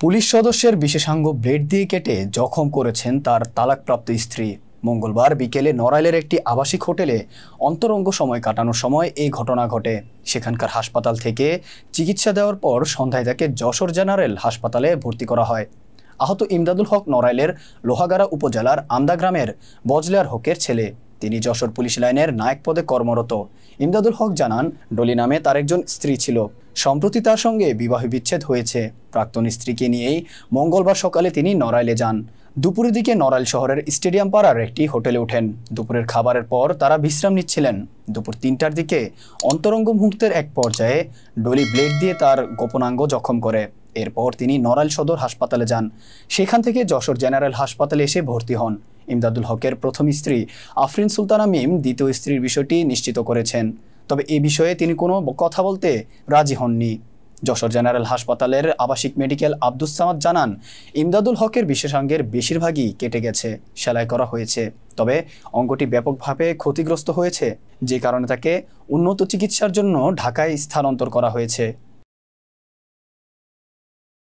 Police সদস্যের বিশেষাঙ্গ blade দিয়ে কেটে জখম করেছেন তার তালাকপ্রাপ্ত স্ত্রী। মঙ্গলবার বিকেলে নড়াইলের একটি আবাসিক হোটেলে অন্তরঙ্গ সময় কাটানোর সময় এই ঘটনা ঘটে। সেখানকার হাসপাতাল থেকে চিকিৎসা দেওয়ার পর সন্ধ্যায় তাকে যশোর জেনারেল হাসপাতালে ভর্তি করা হয়। আহত ইমদাদুল হক নড়াইলের লোহাগাড়া উপজেলার আমদা গ্রামের বজলেয়ার হকের ছেলে। তিনি যশোর পুলিশ লাইনের নায়ক পদে কর্মরত। ইমদাদুল হক জানান, ডলি নামে তার একজন স্ত্রী ছিল। সম্প্রতি তার সঙ্গে বিবাহ বিচ্ছেদ হয়েছে। প্রাক্তন স্ত্রীকে নিয়েই মঙ্গলবার সকালে তিনি নড়াইলে যান। দুপুরের দিকে নড়াইল শহরের স্টেডিয়াম পাড়ার একটি হোটেলে ওঠেন। দুপুরের খাবারের পর তারা বিশ্রাম নিচ্ছিলেন। দুপুর তিনটার দিকে অন্তরঙ্গ মুহূর্তের এক পর্যায়ে ডলি ব্লেড দিয়ে তার গোপনাঙ্গ জখম করে। এরপর তিনি নড়াইল সদর হাসপাতালে যান। সেখান থেকে যশোর জেনারেল হাসপাতালে এসে ভর্তি হন। ইমদাদুল হকের প্রথম স্ত্রী আফরিন সুলতানা মিম দ্বিতীয় স্ত্রীর বিষয়টি নিশ্চিত করেছেন। তবে এ বিষয়ে তিনি কোনো কথা বলতে রাজি হননি। যশোর জেনারেল হাসপাতালের আবাসিক মেডিকেল আব্দুস সামাদ জানান, ইমদাদুল হকের বিশেষাঙ্গের বেশিরভাগই কেটে গেছে, সেলাই করা হয়েছে। তবে অঙ্গটি ব্যাপকভাবে ক্ষতিগ্রস্ত হয়েছে, যে কারণে তাকে উন্নত চিকিৎসার জন্য ঢাকায় স্থানান্তর করা হয়েছে।